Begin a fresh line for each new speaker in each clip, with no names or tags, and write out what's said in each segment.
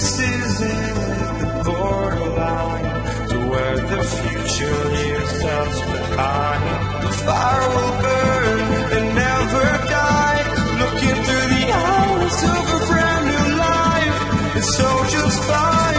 This is the borderline to where the future leaves us behind. The fire will burn and never die. Looking through the eyes of a brand new life. And so just find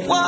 for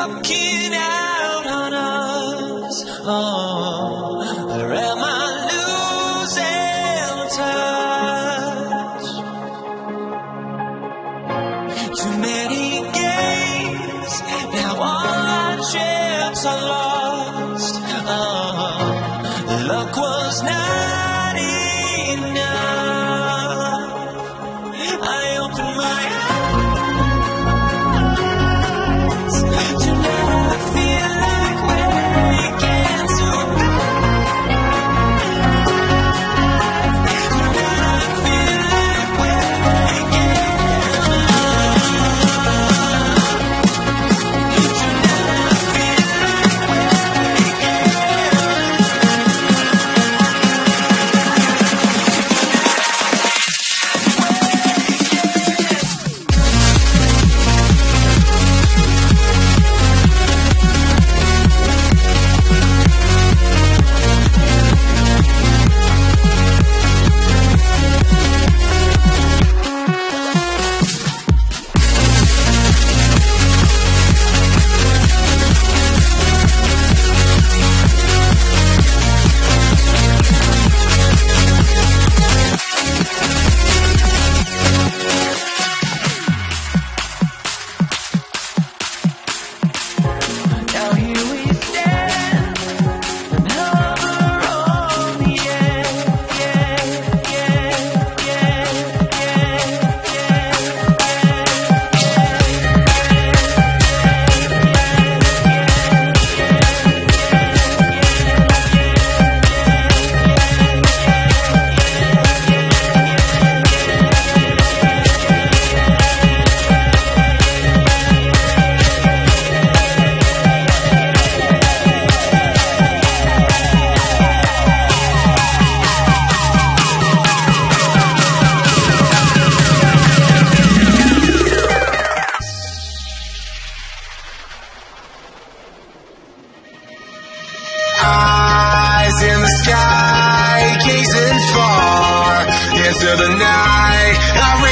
eyes
in the sky, gazing far into the night. I